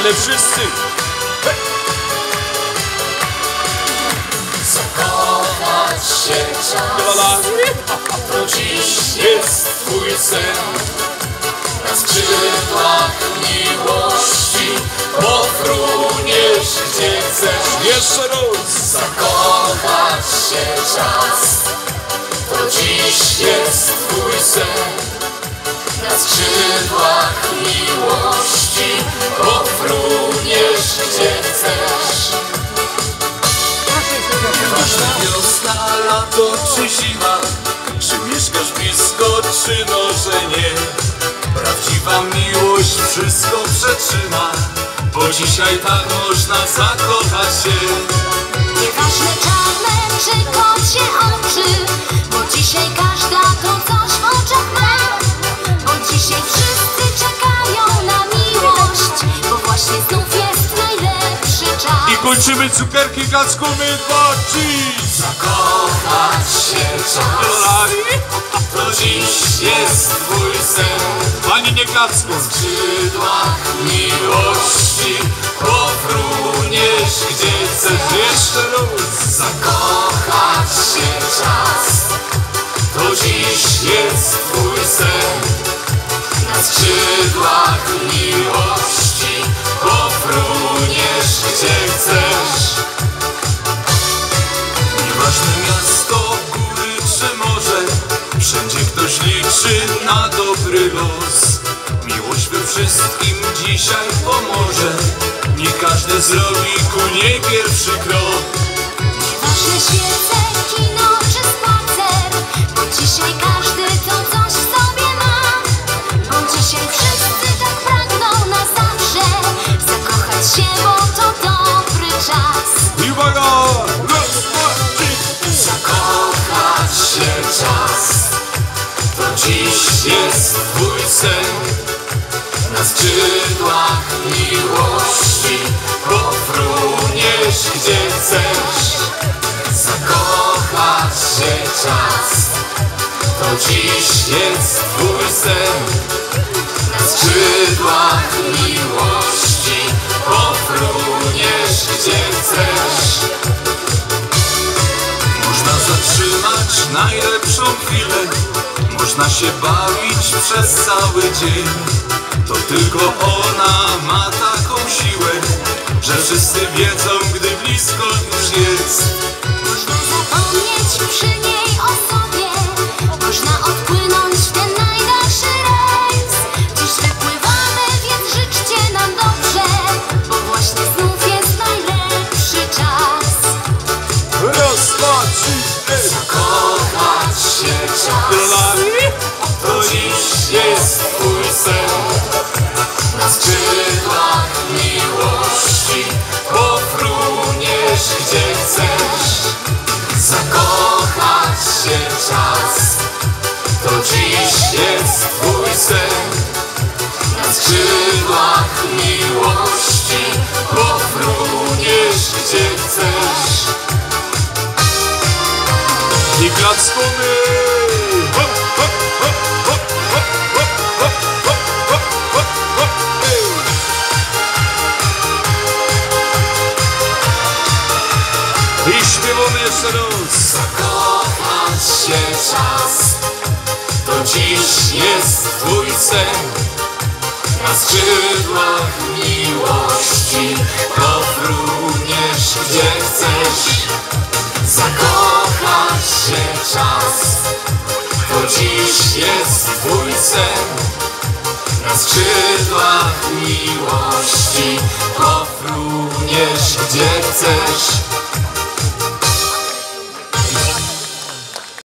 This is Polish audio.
Ale wszyscy! Zakochać się czas. To dziś jest twój sen Na skrzydłach miłości Pofruniesz gdzie chcesz Jeszcze raz! Zakochać się czas To dziś jest twój sen Na skrzydłach miłości Pofruniesz gdzie chcesz. Ważna wiosna, lato czy zima Czy mieszkasz blisko, czy może nie Prawdziwa miłość wszystko przetrzyma Bo dzisiaj tak można zakochać się. Nieważne czarne czy kocie kończymy cukierki gackumy dwa dziś! Zakochać się czas To dziś jest twój sen Pani nie gacku! W skrzydłach miłości Pofruniesz gdzie chcesz Jeszcze raz! Zakochać się czas To dziś jest twój sen Na skrzydłach miłości na dobry los. Miłość we wszystkim dzisiaj pomoże. Nie każdy zrobi ku niej pierwszy krok. Ważne świece, dziś jest twój sen. Na skrzydłach miłości Pofruniesz gdzie chcesz. Zakochać się czas. To dziś jest twój sen. Na skrzydłach miłości Pofruniesz gdzie chcesz. Można zatrzymać najlepszą chwilę Można się bawić przez cały dzień. To tylko ona ma taką siłę Że wszyscy wiedzą, gdy blisko już jest się czas La, To dziś jest twój sen Na skrzydłach miłości gdzie chcesz Zakochać się czas To dziś jest twój sen Na skrzydłach miłości gdzie chcesz I I śpiewamy jeszcze raz! Zakochać się czas To dziś jest twój sen. Na skrzydłach miłości Pofruniesz gdzie chcesz. Zakochać się czas To dziś jest twój sen. Na skrzydłach miłości Pofruniesz gdzie chcesz